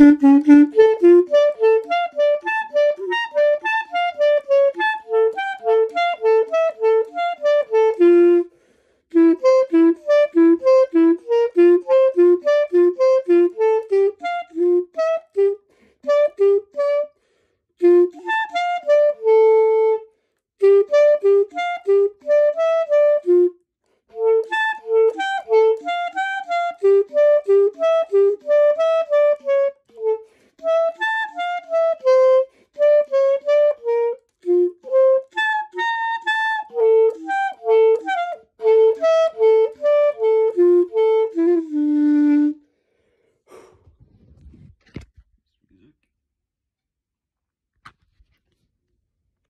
Mm-hmm.